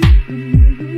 Mm-hmm.